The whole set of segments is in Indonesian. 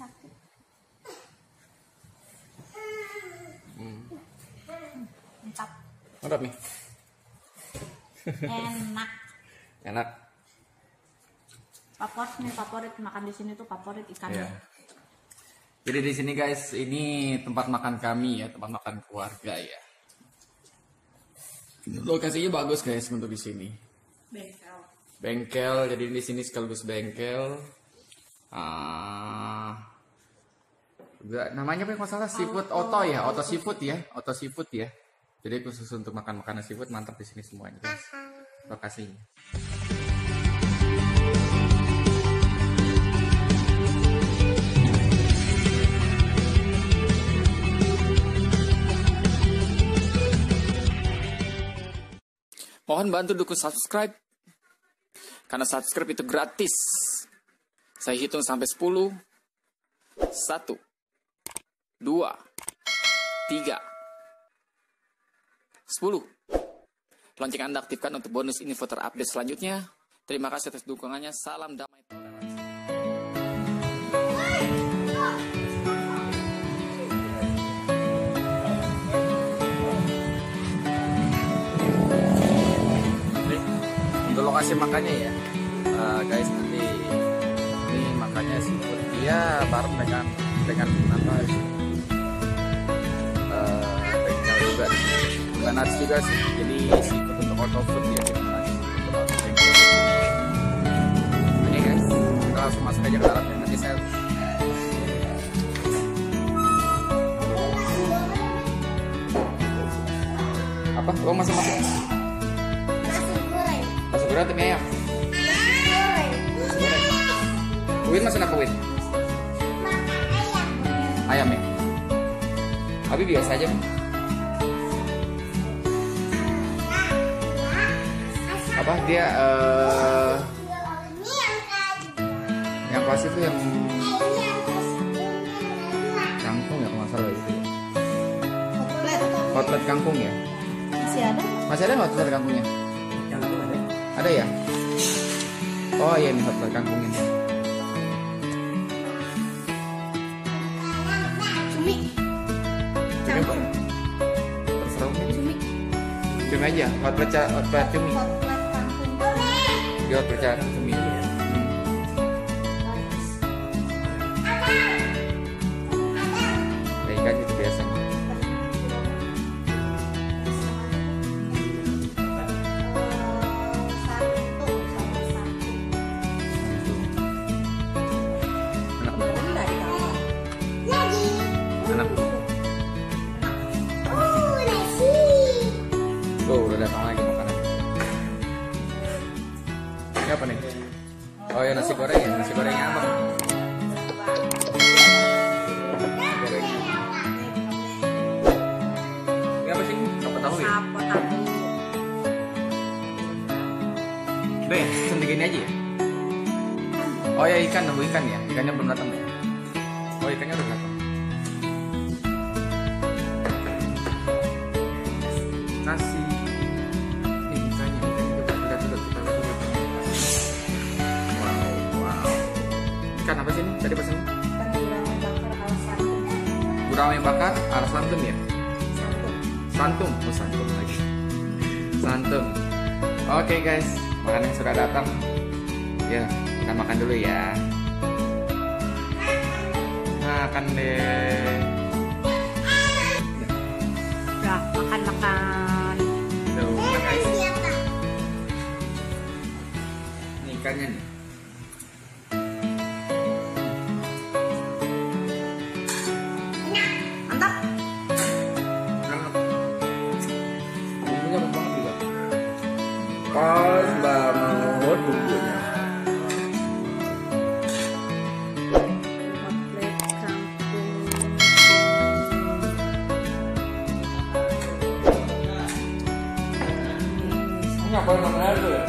sakit. Hmm. Mantap. Mantap nih. Enak. Enak. Favorit nih favorit makan di sini tuh favorit ikannya. Ya. Jadi di sini guys, ini tempat makan kami ya, tempat makan keluarga ya. Lokasinya bagus guys untuk di sini. Bengkel. Bengkel, jadi di sini sekaligus bengkel. Ah, juga- namanya apa yang masalah seafood oto ya, oto seafood ya, oto seafood ya. Jadi khusus untuk makan makanan seafood mantap di sini semuanya guys. Lokasinya. Mohon bantu dukung subscribe karena subscribe itu gratis. Saya hitung sampai 10. 1 2 3 10. Lonceng Anda aktifkan untuk bonus info terupdate selanjutnya. Terima kasih atas dukungannya. Salam damai. Untuk lokasi makannya ya, eh, guys nanti ini makannya seafood dia bareng dengan dengan apa bukan nasi juga sih jadi seafood untuk auto food ya kita nasi untuk auto oke guys kita langsung masuk aja ke dalamnya nanti saya apa lo masuk masuk Nasi goreng. masuk goreng atau mie ayam Goreng. goreng Uwin masuk nak Uwin Makan ayam. ayam ya Abi biasa aja nih. Apa dia eh Ini yang kayu. yang pas itu yang kangkung ya kalau nggak salah itu ya. Outlet kangkung ya Masih ada? masih ada nggak outlet kangkungnya ada ya oh iya ini outlet kangkung ini Cumi. cumi apa terserah Umi. Cumi. cumi aja ca- outlet cumi. Kayak biasanya. Enak Lagi. enak Oh, udah datang lagi ya nasi goreng ya nasi gorengnya apa ini apa sih apa tahu ya Apa tahu? Be, pesen gini aja ya? Oh ya ikan, nunggu ikan ya? Ikannya belum datang ya? Oh ikannya udah datang. Gurame bakar, aras lantum ya? Santum. Santum, oh santum lagi. Santum. Oke guys, makanan sudah datang. Ya, kita makan dulu ya. Makan deh. Udah makan makan. Tuh, makan? Ini ikannya nih. Bumbunya pas juga. Pas banget bumbunya. Ini apa yang namanya tuh ya?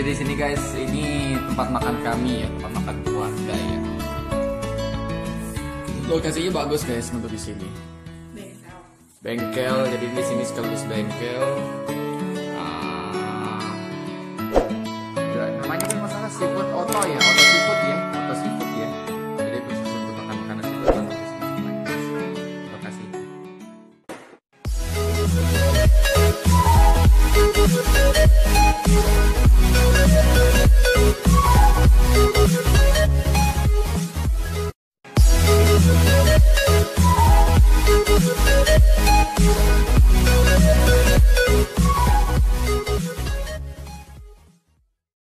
Di sini guys, ini tempat makan kami ya, tempat makan keluarga ya. Lokasinya bagus guys untuk di sini. Bengkel, jadi di sini sekaligus bengkel. Ah, ya, namanya kan masalah seafood oto ya, oto